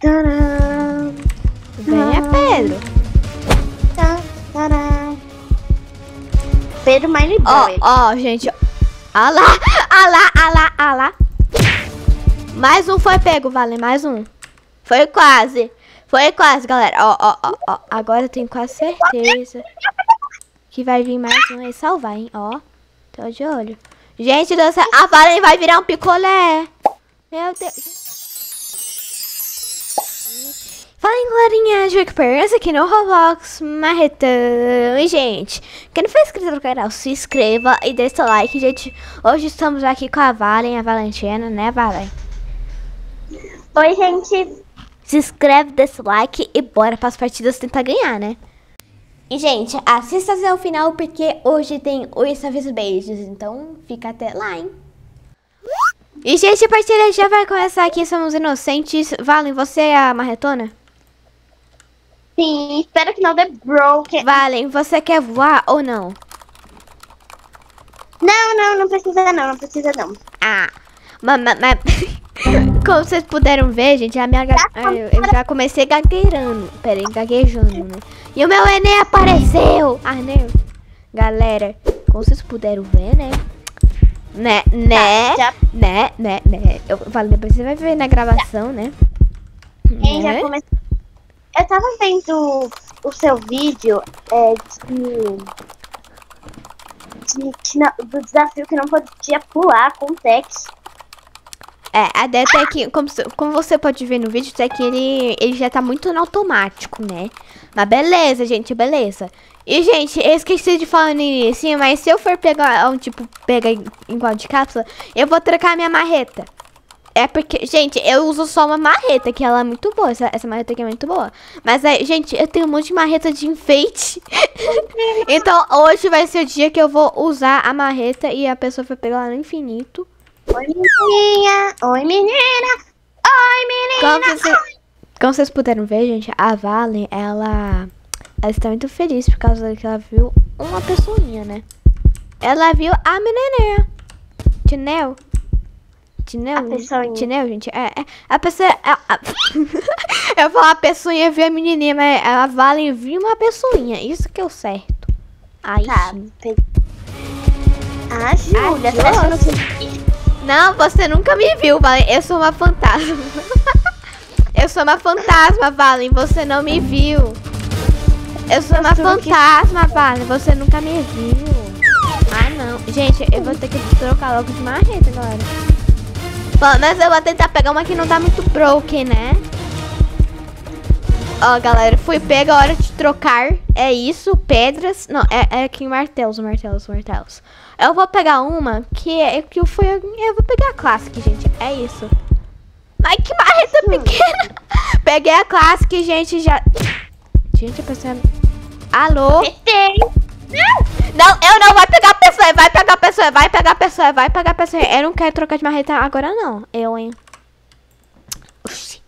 Tcharam, Venha, Pedro. tcharam. Pedro Mine Ó, Boy. ó, gente. Ah lá, ah lá, ah lá, ah lá. Mais um foi pego, vale, mais um. Foi quase. Foi quase, galera. Ó, ó, ó, ó. Agora eu tenho quase certeza que vai vir mais um aí salvar, hein? Ó, tô de olho. Gente, céu, a Valen vai virar um picolé. Meu Deus. Fala aí, galerinha, de experiência aqui no Roblox Marretão. E, gente, quem não for inscrito no canal, se inscreva e deixa o like, gente. Hoje estamos aqui com a Valen, a Valentina, né, Valen? Oi, gente. Se inscreve, deixa o like e bora para as partidas tentar ganhar, né? E, gente, assista até o final porque hoje tem oito salves beijos, então fica até lá, hein? E, gente, a partida já vai começar aqui, somos inocentes. Valen, você é a marretona? Sim, espero que não dê broken. Valen, você quer voar ou não? Não, não, não precisa não, não precisa não. Ah, mas, como vocês puderam ver, gente, a minha ga- ah, eu, já comecei gagueirando, peraí, gaguejando, né? E o meu Enem apareceu! Ah, né? Galera, como vocês puderam ver, né? Né, né, já- né, né, né. Eu falei, depois você vai ver na gravação, né? Quem já Né? começou? Eu tava vendo o seu vídeo é, de, de que não- do desafio que não podia pular com text. É, a ideia é que, como, como você pode ver no vídeo, é que ele, ele já tá muito no automático, né? Mas beleza, gente, beleza. E, gente, eu esqueci de falar no início, mas se eu for pegar um tipo, pegar igual de cápsula, eu vou trocar minha marreta. É porque, gente, eu uso só uma marreta, que ela é muito boa. Essa, essa marreta aqui é muito boa. Mas, é, gente, eu tenho um monte de marreta de enfeite. então, hoje vai ser o dia que eu vou usar a marreta e a pessoa vai pegar lá no infinito. Oi, menininha! Oi, menina! Oi, menina! Como, você- como vocês puderam ver, gente, a Valen, ela, ela está muito feliz por causa que ela viu uma pessoinha, né? Ela viu a menininha. Tinel. Pessoinha. Tinel, gente. É, é, a pessoa... a- a- eu ia falar a pessoinha viu a menininha, mas a Valen viu uma pessoinha. Isso que é o certo. Aí Tá. sim. pe- Ah, Júlia, eu não? Não, você nunca me viu, Valen. Eu sou uma fantasma. Eu sou uma fantasma, Valen. Você não me viu. Eu sou uma tudo que- fantasma, Valen. Você nunca me viu. Ah, não. Gente, eu vou ter que trocar logo de marreta, galera. Bom, mas eu vou tentar pegar uma que não tá muito broken, né? Ó, galera, fui pega a hora de trocar. É isso, pedras. Não, é, é aqui martelos, martelos, martelos. Eu vou pegar uma que é que eu fui. Eu vou pegar a Classic, gente. É isso. Ai, que marreta pequena. Peguei a Classic, gente, já. Gente, a pessoa. Alô? Acertei! Não, eu não. Vai pegar a pessoa, vai pegar a pessoa, vai pegar a pessoa, vai pegar a pessoa. Eu não quero trocar de marreta agora, não. Eu, hein. Oxi.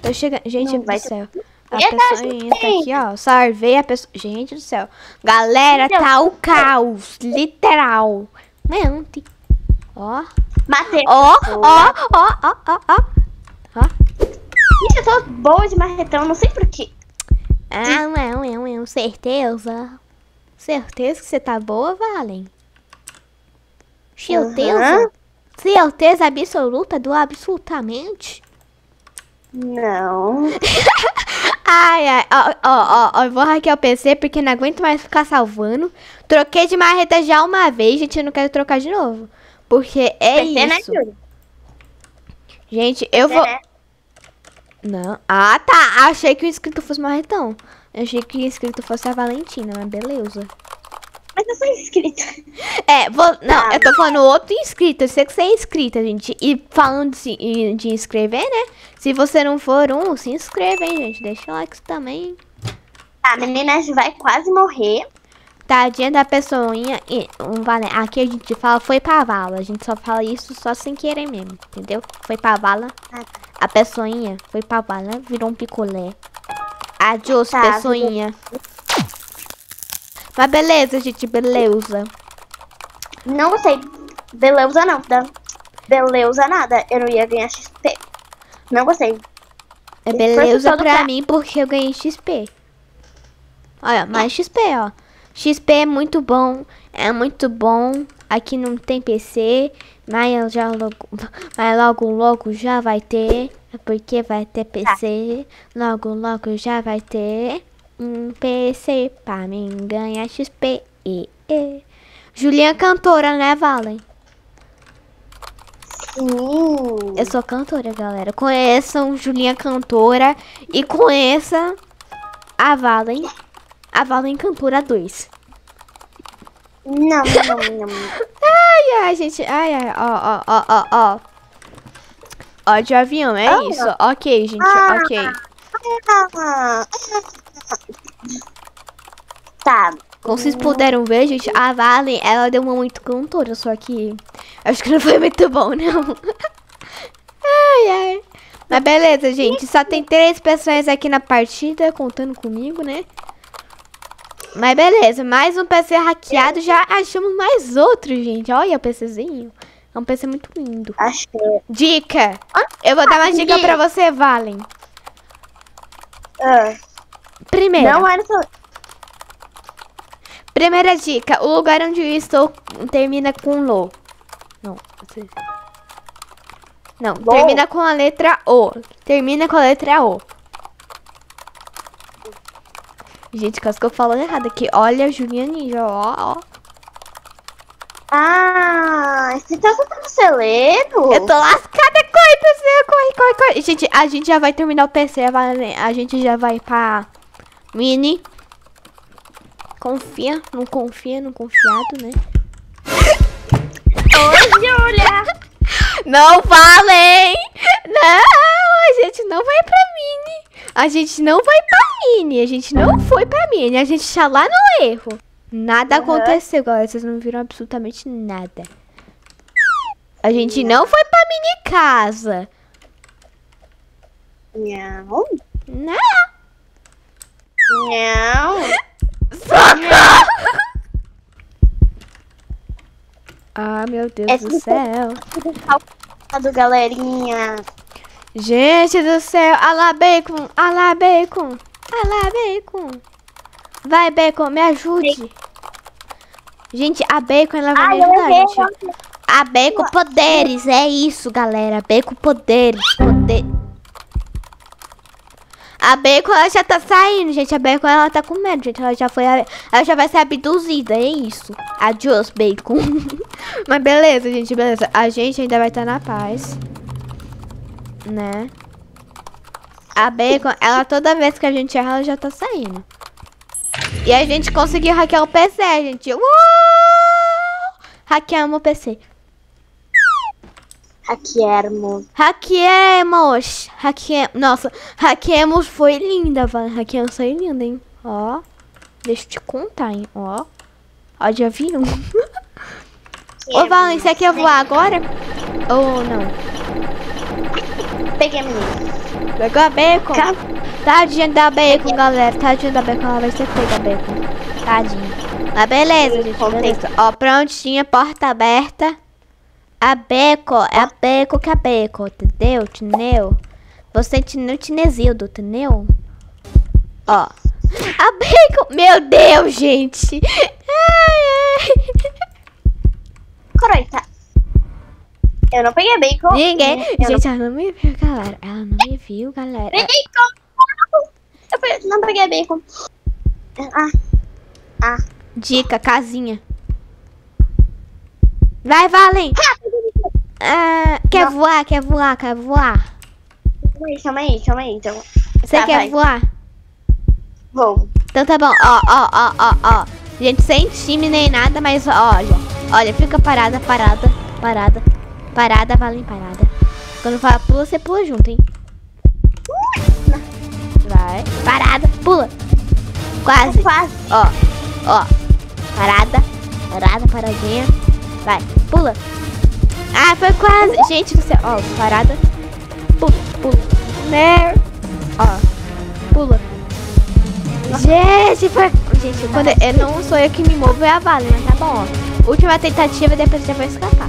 Tô chegando. Gente Não do vai céu. A Eita, pessoa entra aqui, ó. Salvei a pessoa. Gente do céu. Galera, Meu tá o caos. Literal. Mente. Ó. Matei. Ó, ó, ó, ó, ó, ó. Ó. Gente, eu tô boa de marretão, não sei porquê. Ah, não, não, não. Certeza. Certeza que você tá boa, Valen? Certeza? Aham. Certeza absoluta do absolutamente? Não. Ai, ai, ó, ó, ó, eu vou hackear o PC porque não aguento mais ficar salvando. Troquei de marreta já uma vez, gente, eu não quero trocar de novo. Porque é PC, né, isso. Júlia? Gente, eu vou... né? Não. Ah, tá. Achei que o inscrito fosse marretão. Eu achei que o inscrito fosse a Valentina, mas beleza. Mas eu sou inscrita. É, vou, não, Tá. eu tô falando outro inscrito. Eu sei que você é inscrita, gente. E falando de, de inscrever, né? Se você não for um, se inscreva, hein, gente. Deixa o like também. A menina vai quase morrer. Tadinha da pessoinha. E, um, vale, aqui a gente fala foi pra vala. A gente só fala isso só sem querer mesmo, entendeu? Foi pra vala. Ah, A pessoinha foi pra vala, virou um picolé. Adiós, Tá, pessoinha. Mas beleza, gente, beleza. Não gostei. Beleza não, tá? Beleza nada. Eu não ia ganhar XP. Não gostei. É beleza pra pra- mim porque eu ganhei XP. Olha, mais XP, ó. XP é muito bom, é muito bom. Aqui não tem PC, mas já logo, mas logo logo já vai ter, porque vai ter PC. Logo logo já vai ter um PC pra mim ganhar XP. E, e. Julinha é cantora, né, Valen? Sim. Eu sou cantora, galera. Conheçam Julinha Cantora e conheça a Valen. A Valen Cantora 2. Não, não, não. Ai, ai, gente. Ai, ai, ó, ó, ó, ó, ó. Ó, de avião, é Ah. isso. Ok, gente, Ah. ok. Tá. Como vocês puderam ver, gente, a Valen, ela deu uma muito cantora, só que acho que não foi muito bom, não. ai, ai. Mas beleza, gente, só tem três pessoas aqui na partida, contando comigo, né? Mas beleza, mais um PC hackeado, já achamos mais outro, gente. Olha o PCzinho. É um PC muito lindo. Achei. Dica! Eu vou dar uma dica pra você, Valen. Ah, Primeira. não era só. Primeira dica, o lugar onde eu estou termina com lo. Não. Não, Lo? termina com a letra O. Termina com a letra O. Gente, quase que eu falo errado aqui. Olha, Julinha Ninja, ó, ó. Ah, esse tanto tá no celeiro? Eu tô lascada, corre, PC, corre, corre, corre. Gente, a gente já vai terminar o PC, a gente já vai pra mini. Confia, não confia, não confiado, né? Oi, Júlia. Não falem! Não, a gente não vai pra Mini. A gente não vai pra Mini. A gente não foi pra Mini. A gente tá lá no erro. Nada Aham. aconteceu, galera. Vocês não viram absolutamente nada. A gente não foi pra Mini casa. Não. Não. Não. Socorro! Ah, meu Deus É do tudo- céu. Do galerinha. Gente do céu, alá bacon, alá bacon, alá bacon. Vai bacon, me ajude. Gente, a bacon ela vai Ai, me ajudar, gente. A bacon poderes, é isso, galera. Bacon poderes, poder. A bacon ela já tá saindo, gente. A bacon ela tá com medo, gente. Ela já foi, ela já vai ser abduzida, é isso. Adiós, bacon. Mas beleza, gente, beleza. A gente ainda vai estar na paz né? A Bacon, ela toda vez que a gente erra, ela já tá saindo. E a gente conseguiu hackear o PC, gente. Uh! Hackeamos o PC. Hackearmo. Hackeamos! Hackeamos. Nossa, hackeamos foi linda, vai. Hackeamos foi linda, hein? Ó. Deixa eu te contar, hein? Ó. Ó, já viram? Ô, Valen, você quer voar agora? Ou não? Peguei a menina. Pegou a bacon? Ca- Tadinha da bacon, galera. Tadinha da bacon, ela vai ser pega bacon. Tadinha. Mas beleza, gente. Beleza. Ó, prontinha, porta aberta. A bacon, é a bacon que é a bacon, entendeu? Entendeu? Você entendeu, Tinezildo, entendeu? Ó. A bacon. Meu Deus, gente. Ai, ai. Coroita. Eu não peguei bacon. Ninguém. Eu Gente, ela não me viu, galera. Ela não me viu, galera. não... Bacon! Eu pe- não peguei bacon. Ah. Ah. Dica, casinha. Vai, Valen. Ah, quer Não. voar, quer voar, quer voar. Calma aí, calma aí, calma aí. Então, Você Tá, quer vai. voar? vou. Então tá bom, ó, ó, ó, ó, ó. Gente, sem time nem nada, mas olha. Olha, fica parada, parada, parada, parada, Valen, parada. Quando fala pula, você pula junto, hein? Vai. Parada, pula. Quase. Quase. Ó, ó. Parada. Parada, paradinha. Vai, pula. Ah, foi quase. Gente do céu. Ó, parada. Pula, pula. Né? Ó, pula. Gente, foi... Gente, quando eu não sou eu que me movo, é a Vale, mas tá bom, ó. Última tentativa, depois já vai escapar.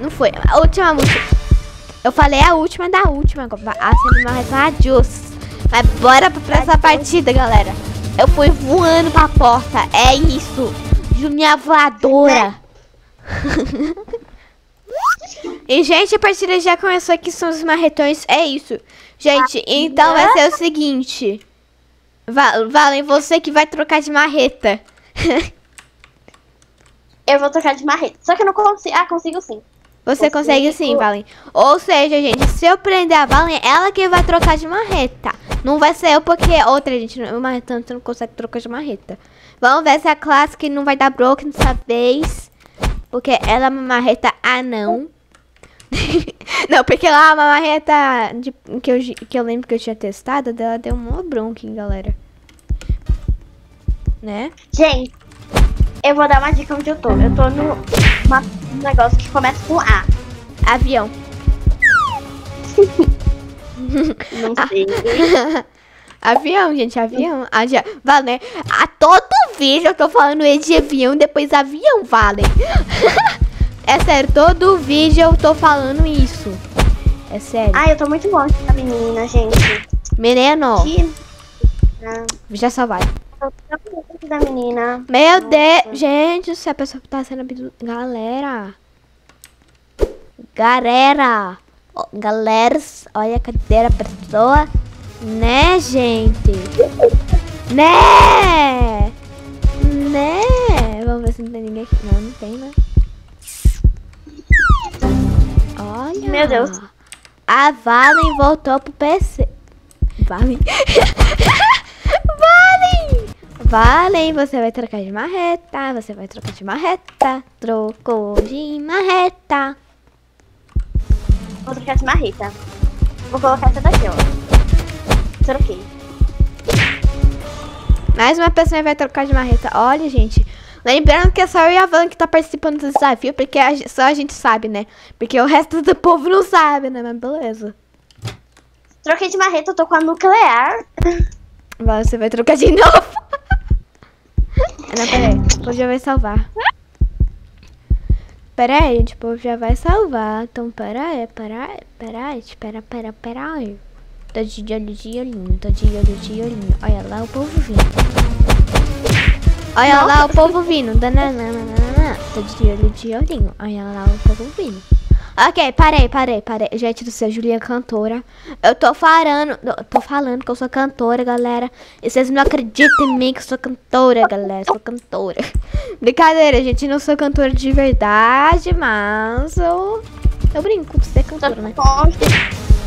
Não foi. A última música. Eu falei a última da última. A sendo mais adios. Mas bora pra essa partida, galera. Eu fui voando pra porta. É isso. Juninha voadora. e, gente, a partida já começou aqui. São os marretões. É isso. Gente, então vai ser o seguinte. Val Valen, você que vai trocar de marreta. eu vou trocar de marreta. Só que eu não consigo. Ah, consigo sim. Você consegue sim, Valen. Ou seja, gente, se eu prender a Valen, ela que vai trocar de marreta. Não vai ser eu, porque outra, gente, o marretante não consegue trocar de marreta. Vamos ver se a classe que não vai dar broken dessa vez. Porque ela é uma marreta anão. não, porque lá é uma marreta de, que, eu, que eu lembro que eu tinha testado, dela deu uma bronca, hein, galera. Né? Gente, eu vou dar uma dica onde eu tô. Eu tô no uma, um negócio que começa com A. Avião. Não sei. avião, gente, avião. Avi... Vale, né? A todo vídeo eu tô falando de avião, depois avião, vale. é sério, todo vídeo eu tô falando isso. É sério. Ai, eu tô muito longe da menina, gente. Menino. Que... Já só vai. Da menina. Meu Deus. Gente, se a pessoa tá sendo Galera. Galera. Galeras. Olha a cadeira pessoa. Né, gente? Né? Né? Vamos ver se não tem ninguém aqui. Não, não tem, né? Olha. Meu Deus. A Valen voltou pro PC. Valen. Valen, você vai trocar de marreta. Você vai trocar de marreta. Trocou de marreta. Vou trocar de marreta. Vou colocar essa daqui, ó. Troquei. Mais uma pessoa vai trocar de marreta. Olha, gente. Lembrando que é só eu e a Van que tá participando do desafio, porque a, só a gente sabe, né? Porque o resto do povo não sabe, né? Mas beleza. Troquei de marreta, eu tô com a nuclear. Você vai trocar de novo. não, peraí. Povo já vai salvar. Pera aí, gente. O povo já vai salvar. Então, pera aí, pera aí, pera aí. Espera, pera, pera aí. Tô de olho de olhinho, tô de olho de olhinho. Olha lá o povo vindo. Olha Nossa. lá o povo vindo. Dananana. Tô de olho de olhinho. Olha lá o povo vindo. Ok, parei, parei, parei. Gente do céu, Julinha é cantora. Eu tô falando, tô falando que eu sou cantora, galera. E vocês não acreditam em mim que eu sou cantora, galera. Sou cantora. Brincadeira, gente. Não sou cantora de verdade, mas eu, eu brinco de ser cantora, né?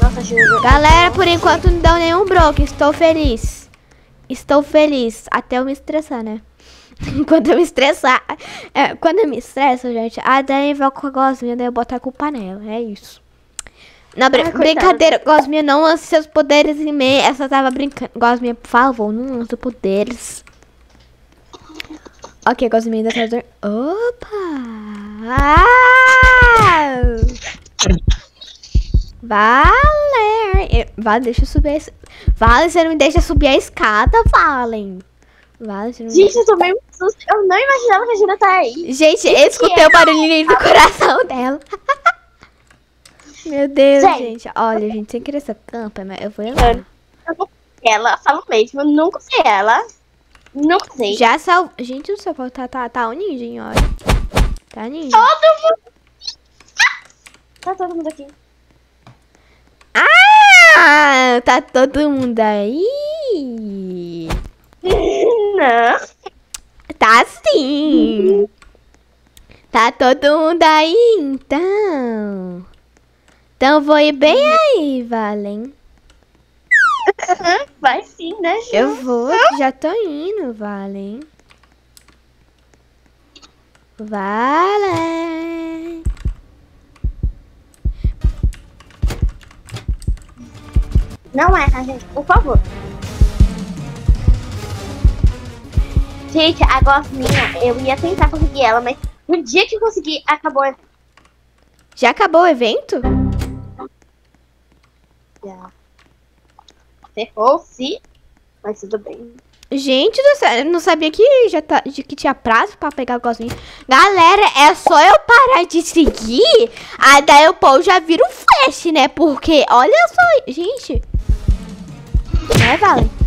Nossa, Júlia. Galera, por enquanto não deu nenhum broke. Estou feliz. Estou feliz. Até eu me estressar, né? quando eu me estressar. É, quando eu me estresso, gente, a Dani vai com a Gosminha, daí eu boto a culpa nela. É isso. Na br Ai, brincadeira, Gosminha, não lance seus poderes em mim. Essa tava brincando. Gosminha, por favor, não lance poderes. Ok, Gosminha ainda tá Opa! Ah! Vale! Vale, deixa eu subir a... Vale, você não me deixa subir a escada, Valen. Vale, não Gente, eu tomei um susto. Eu não imaginava que a Gina tá aí. Gente, eu escutei o barulhinho do coração dela. Meu Deus, gente. gente. Olha, gente, sem querer essa campa, mas eu vou lá. Eu não ela, falo mesmo, eu nunca sei ela. Nunca sei. Já sal... Gente do céu, tá, tá, tá o ninja, olha. Tá ninja. Todo mundo. Tá todo mundo aqui. Ah, tá todo mundo aí. Não. Tá sim. Tá todo mundo aí, então. Então vou ir bem aí, Valen. Vai sim, né, Ju? Eu vou, já tô indo, Valen. Valen. Não é, gente? Por favor. Gente, a Gosminha, eu ia tentar conseguir ela, mas no dia que eu consegui, acabou. Já acabou o evento? Já. Ferrou-se, mas tudo bem. Gente do céu, eu não sabia que já tá, que tinha prazo pra pegar o gozinho. Galera, é só eu parar de seguir, aí daí o povo já vira um flash, né? Porque, olha só, gente. Né, Valen?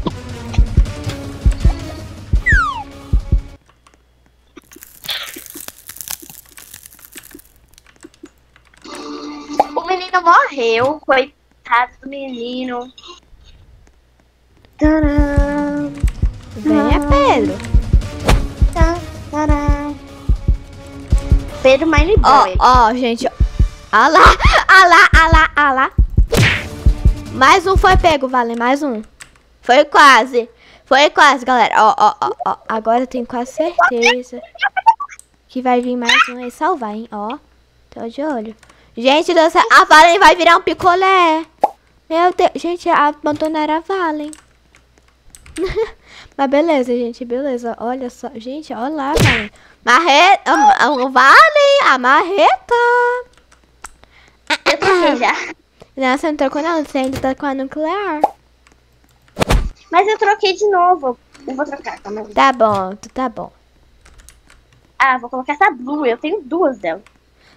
Morreu, coitado do menino. Tcharam, Venha, Pedro. tcharam, tcharam. Pedro Mine Ó, Boy. ó, gente. ó. Ah lá, ah lá, ah lá, ah lá. Mais um foi pego, Valen, mais um. Foi quase. Foi quase, galera. Ó, ó, ó, ó. Agora eu tenho quase certeza que vai vir mais um aí salvar, hein? Ó, tô de olho. Gente, do céu, a Valen vai virar um picolé. Meu Deus, gente, abandonaram a Valen. Mas beleza, gente, beleza. Olha só, gente, olha lá, Valen. Marreta, Valen, a marreta. Eu troquei já. Não, você não trocou não, você ainda tá com a nuclear. Mas eu troquei de novo. Eu vou trocar, calma aí. Tá bom, tá bom. Ah, vou colocar essa blue. Eu tenho duas dela.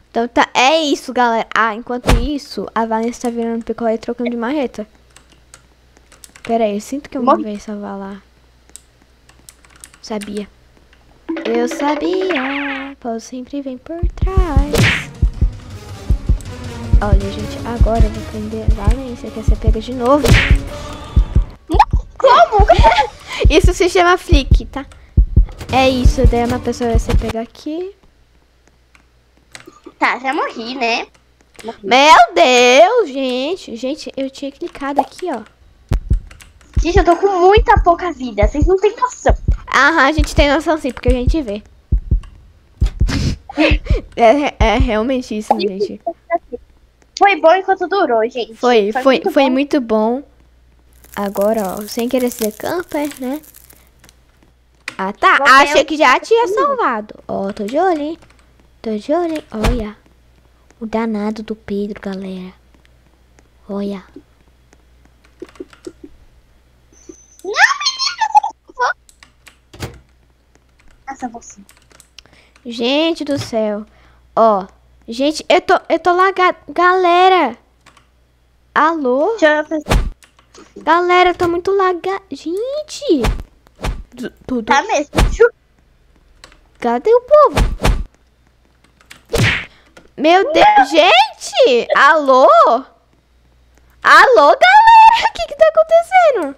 Então tá, é isso, galera. Ah, enquanto isso, a Vanessa tá virando picolé e trocando de marreta. Pera aí, eu sinto que eu vou ver salvar lá. Sabia. Eu sabia, Paulo sempre vem por trás. Olha, gente, agora eu vou prender a Valência, quer ser pega de novo. Como? Isso se chama flick, tá? É isso, daí uma pessoa vai ser pega aqui. Tá, já morri, né? Meu Deus, gente. Gente, eu tinha clicado aqui, ó. Gente, eu tô com muita pouca vida. Vocês não têm noção. Aham, a gente tem noção sim, porque a gente vê. é, é realmente isso, gente. Foi bom enquanto durou, gente. Foi, foi, muito foi bom. muito bom. Agora, ó, sem querer ser camper, né? Ah, tá. Vou Achei ver que já tinha salvado. Ó, tô de olho, hein? Tô de olho, hein? Olha. O danado do Pedro, galera. Olha. Nossa, você. Gente do céu. Ó. Gente, eu tô, eu tô lagado. Galera. Alô? Eu. Galera, eu tô muito lagado. Gente. Tu- Tudo. Tá mesmo. Cadê o povo? Meu Deus. Gente! Alô? Alô, galera? O que que tá acontecendo?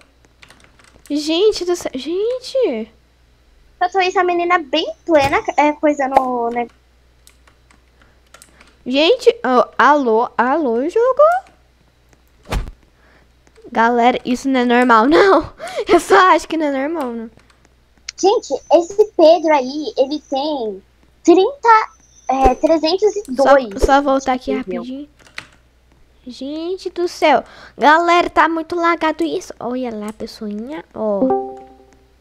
Gente do céu. Gente. Enquanto isso, a menina bem plena, é, coisa no negócio. Gente, ó, alô, alô, jogo? Galera, isso não é normal, não. Eu só acho que não é normal, não. Gente, esse Pedro aí, ele tem 30, é, Só, 302. só voltar aqui rapidinho. Gente do céu. Galera, tá muito lagado isso. Olha lá, pessoinha. Ó.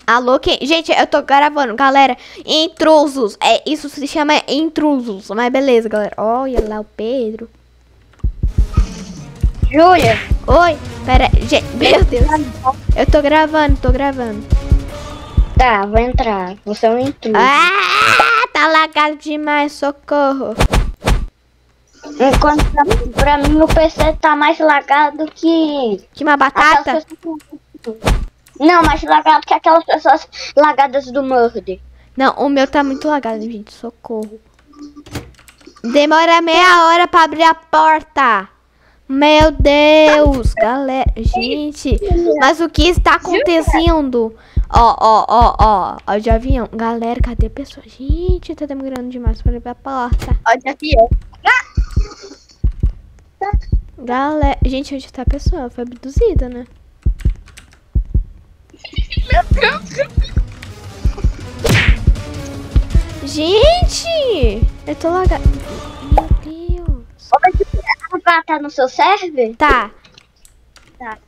Alô, quem? Gente, eu tô gravando. Galera, intrusos. É, isso se chama intrusos. Mas beleza, galera. Olha lá o Pedro. Júlia, Oi. Pera. Gente, meu Deus. Eu tô gravando, tô gravando. Tá, vou entrar. Você é um intruso. Ah, tá lagado demais. Socorro. Enquanto pra, pra mim o PC tá mais lagado que. Que uma batata. pessoas- Não, mais lagado que aquelas pessoas lagadas do Murder. Não, o meu tá muito lagado, gente. Socorro. Demora meia hora pra abrir a porta. Meu Deus, galera. Gente, mas o que está acontecendo? Ó, ó, ó, ó. Ó de avião. Galera, cadê a pessoa? Gente, tá demorando demais pra abrir a porta. Ó, de avião. Galera. Gente, onde tá a pessoa? Foi abduzida, né? Gente! Eu tô lagado. Meu Deus. Ah, tá no seu server? Tá. Tá.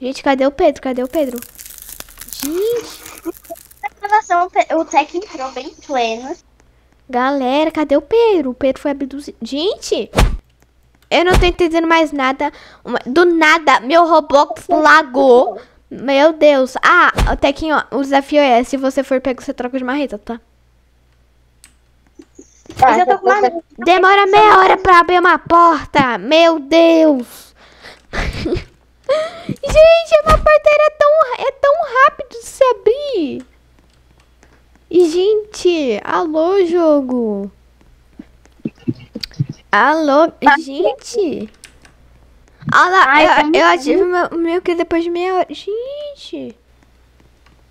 Gente, cadê o Pedro? Cadê o Pedro? Gravação, o o Tech entrou bem pleno. galera, cadê o Pedro? O Pedro foi abduzido. Gente, eu não tô entendendo mais nada. Do nada, meu Roblox lagou. Meu Deus. Ah, que ó, o desafio é, se você for pego, você troca de marreta, tá? Mas eu tô com uma... Demora meia hora pra abrir uma porta. Meu Deus. Gente, uma porteira é tão, é tão rápido de se abrir. E, gente, alô, jogo. Alô, gente. Olha lá, Ai, tá eu, muito eu ativo o meu, meu que depois de meia hora. Gente.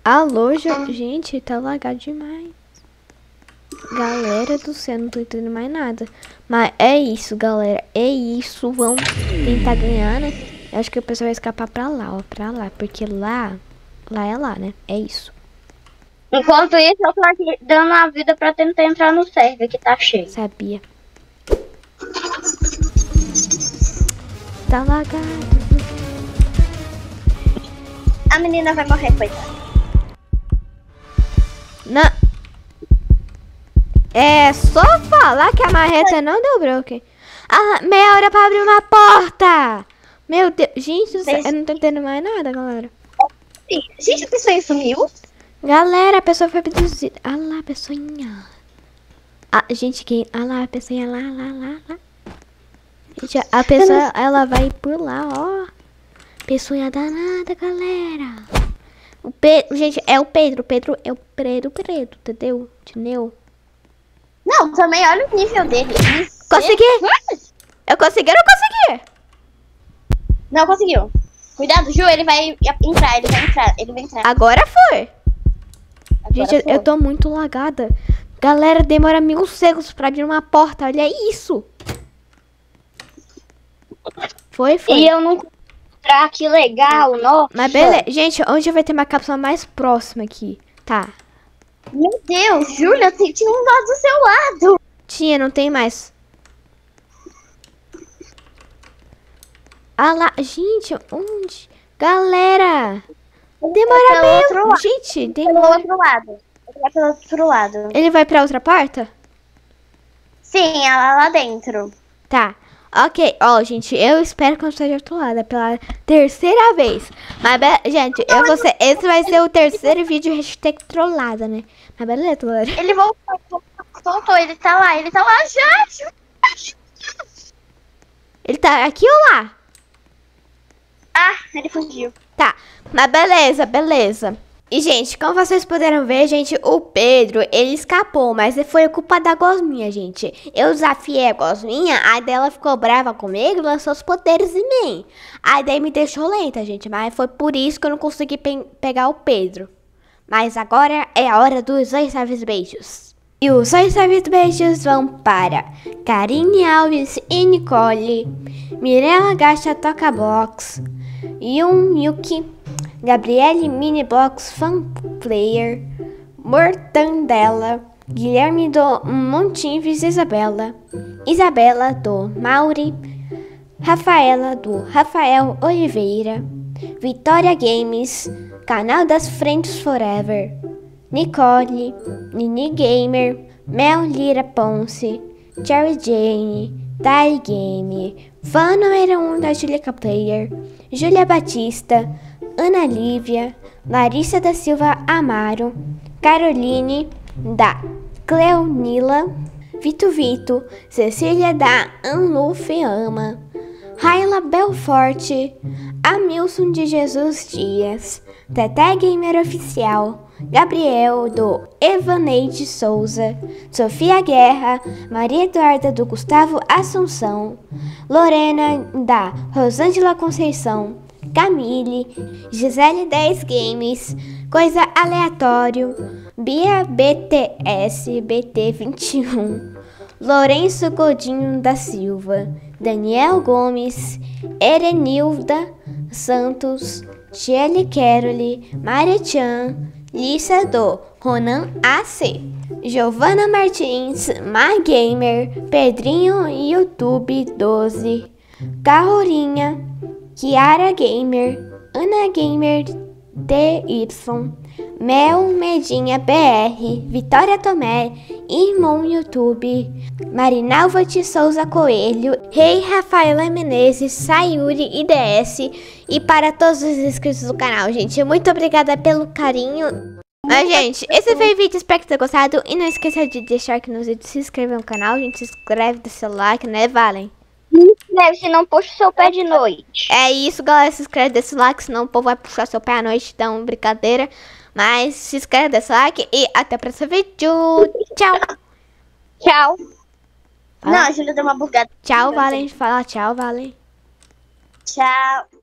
Alô, jo- gente, tá lagado demais. Galera do céu, não tô entendendo mais nada. Mas é isso, galera. É isso. Vamos tentar ganhar, né? Eu acho que o pessoal vai escapar pra lá, ó. Pra lá. Porque lá. Lá é lá, né? É isso. Enquanto isso, eu tô aqui dando a vida pra tentar entrar no server que tá cheio. Sabia. Tá lagado. A menina vai morrer, coitada. Não. É só falar que a marreta não deu broken. Ah, meia hora pra abrir uma porta. Meu Deus. Gente eu não tô entendendo mais nada, galera. Gente, a pessoa sumiu? Galera, a pessoa foi abduzida. Ah lá, a pessoinha. Ah, gente, quem... Ah lá, a pessoinha lá, lá, lá, lá. Gente, a pessoa, ela vai por lá, ó. Pessoinha danada, galera. O Pedro, gente, é o Pedro. O Pedro é o Pedro Preto, entendeu? Entendeu? Não, também olha o nível dele. Consegui! Eu consegui ou não consegui? Não conseguiu. Cuidado, Ju, ele vai entrar, ele vai entrar, ele vai entrar. Agora foi. Agora Gente, eu, foi. eu tô muito lagada. Galera, demora mil segundos pra abrir uma porta. Olha isso. Foi, foi. E eu não entrar, que legal, nossa. Mas beleza. Gente, onde vai ter uma cápsula mais próxima aqui? Tá. Meu Deus, Júlia, tinha um lá do seu lado. Tinha, não tem mais. Ah lá, gente, onde? Galera! Demora Pelo mesmo. lado. Gente, Pelo demora. outro lado. Ele vai pelo outro lado. Ele vai pra outra porta? Sim, ela lá dentro. Tá. Ok, ó, gente, eu espero que eu esteja atolada pela terceira vez. Mas, gente, eu vou ser, esse vai ser o terceiro vídeo hashtag trollada, né? Mas beleza, galera. Ele voltou, voltou, ele tá lá, ele tá lá já. Ele tá aqui ou lá? Ah, ele fugiu. Tá, mas beleza, beleza. E, gente, como vocês puderam ver, gente, o Pedro, ele escapou, mas foi culpa da Gosminha, gente. Eu desafiei a Gosminha, aí dela ficou brava comigo e lançou os poderes em mim. Aí daí me deixou lenta, gente, mas foi por isso que eu não consegui pe- pegar o Pedro. Mas agora é a hora dos dois salves beijos. E os dois salves beijos vão para Karine Alves e Nicole, Mirella Gacha Toca Box, Yun Yuki, Gabriele Minibox Fan Player, Mortandela, Guilherme do Montives Isabela, Isabela do Mauri, Rafaela do Rafael Oliveira, Vitória Games, Canal das Frentes Forever, Nicole, Nini Gamer, Mel Lira Ponce, Cherry Jane, Dai Game, fã número 1 um da Julica Player, Júlia Batista, Ana Lívia, Larissa da Silva Amaro, Caroline da Cleonila, Vito Vito, Cecília da Anlufiama, Raila Belfort, Amilson de Jesus Dias, Teté Gamer Oficial, Gabriel do Evaneide Souza, Sofia Guerra, Maria Eduarda do Gustavo Assunção, Lorena da Rosângela Conceição, Camille, Gisele 10 Games, Coisa Aleatório, Bia BTS BT21, Lourenço Godinho da Silva, Daniel Gomes, Erenilda Santos, Shelly Caroli, Maria Chan, Lissa do Ronan AC, Giovana Martins, MyGamer, Pedrinho YouTube 12, Carrorinha, Kiara Gamer, Ana Gamer DY, Mel Medinha BR, Vitória Tomé, Irmão YouTube, Marinalva de Souza Coelho, Rei Rafaela Menezes, Sayuri IDS e para todos os inscritos do canal, gente. Muito obrigada pelo carinho. Mas, gente, esse foi o vídeo, espero que tenha gostado. E não esqueça de deixar aqui nos vídeos, se inscrever no canal, gente. Se inscreve, deixa o like, né, Valen? Deve, se não puxa o seu pé de noite. É isso, galera. Se inscreve, o like, senão o povo vai puxar seu pé à noite. Então, brincadeira. Mas se inscreve, o like e até o próximo vídeo. Tchau. Tchau. Fala. Não, a Júlia deu uma bugada. Tchau, Valen. Fala tchau, Valen. Tchau.